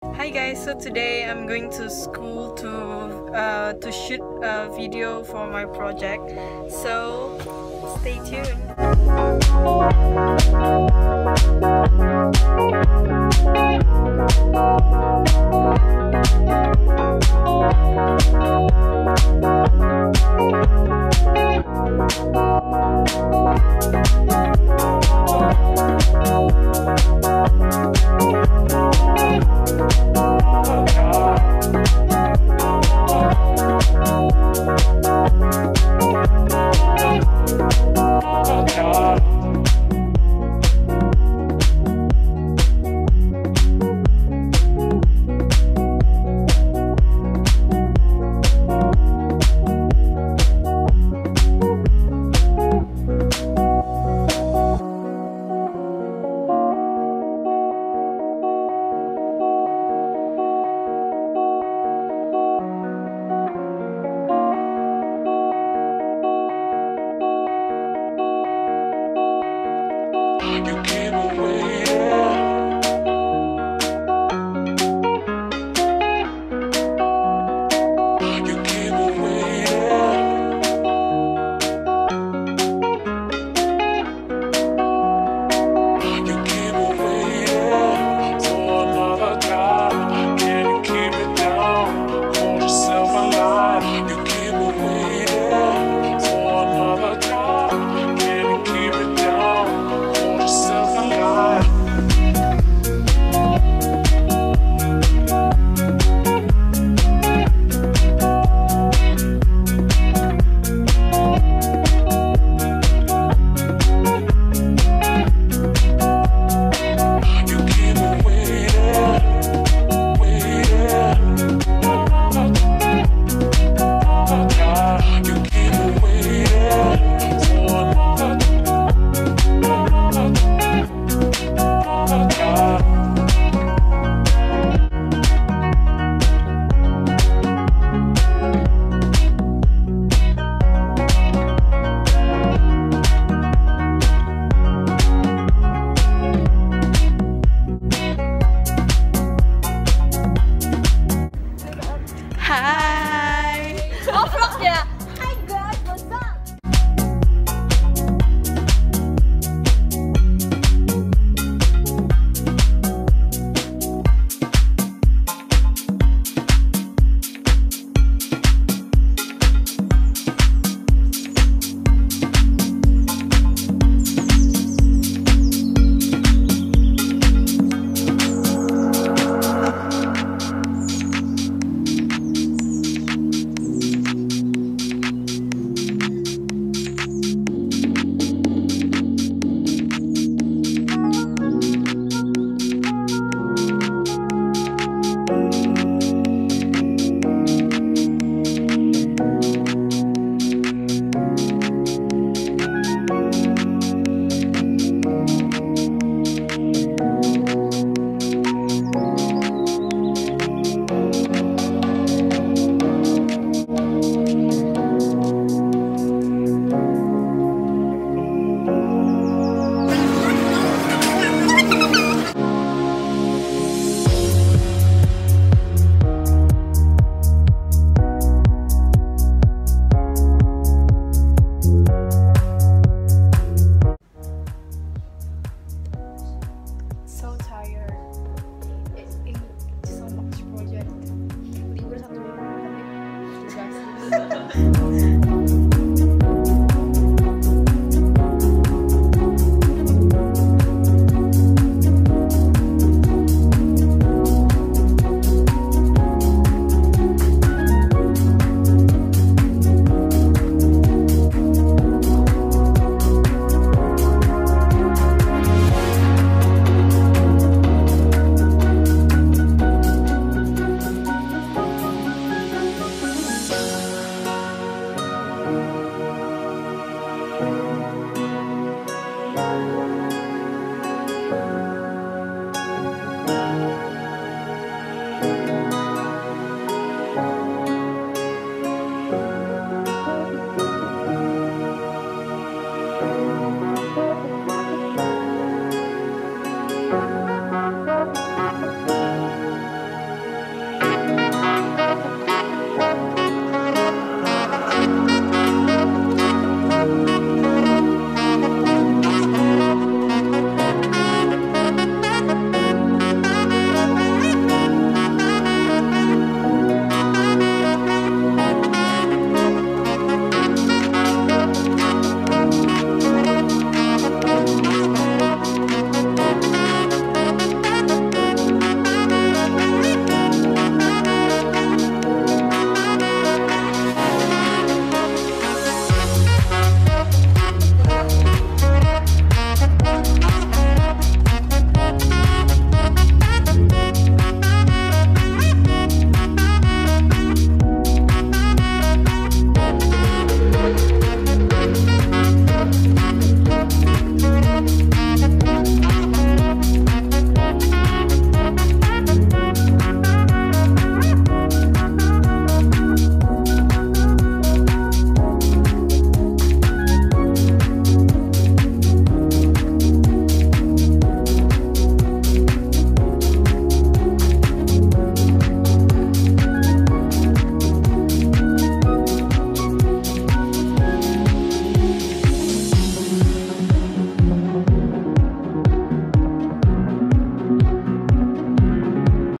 Hi guys, so today I'm going to school to uh, to shoot a video for my project. So stay tuned. 嗯